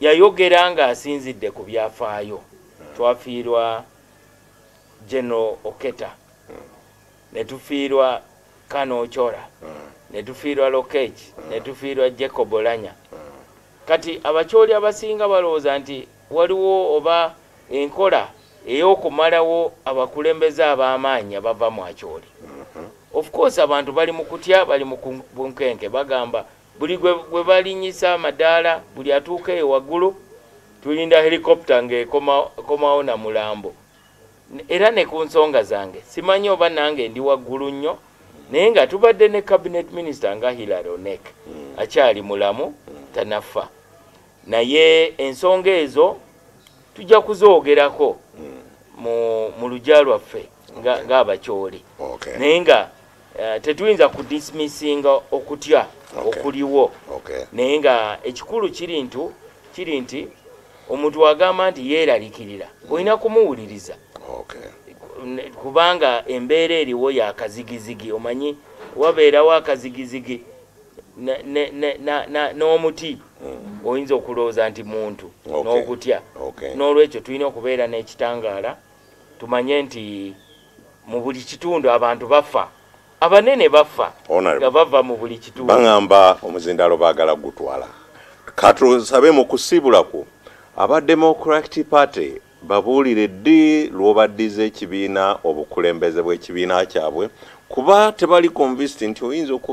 yayogera ng'asinzidde ku byafaayo. Twafiirwa general oketa. Ne tufiirwa kano ochora ne tufiirwa lokage ne tufiirwa jacob olanya. Kati abakyoli abasinga balowooza nti waliwo oba enkola ey'okumalawo abakulembeze ab'amaanyi abava mu akyoli. Of course abantu bali mu kutya bali mu bunkenke bagamba buli gwe balinyisa amadaala buli atuuka eyo waggulu tulinda helicopter ng'ekomawo na mulambo. Era ne ku nsonga zange simanyi oba nange ndi waggulu nnyo naye nga tubadde ne cabinet minister nga hilary onek akyali mulamu tanafa. Naye ensonga ezo tujja kuzoogerako mu, mu lujja lwaffe nga- ng'abakyoli okay. Naye nga uh, tetuyinza kudismissinga okutya Okay. okuliwo. Okay. Naye nga ekikulu kiri ntu kiri nti omuntu wagamba nti yeeralikirira olina kumuwuliriza. Okay. Kubanga embeera eriwo yakazigizigi omanyi wabeerawo akazigizigi n'omuti oyinza okulowooza nti muntu Okay. n'okutya. Okay. N'olwekyo tulina okubeera n'ekitangaala tumanye nti mu buli kitundu abantu bafa abanene bafa nga bava mu buli kitundu baŋŋamba omuzindalo baagala gutwala. Katusabe mu kusibulaku aba democratic party babuulire ddi lw'obaddiza ekibiina obukulembeze bw'ekibiina kyabwe? Kuba tebali convinced nti oyinza oku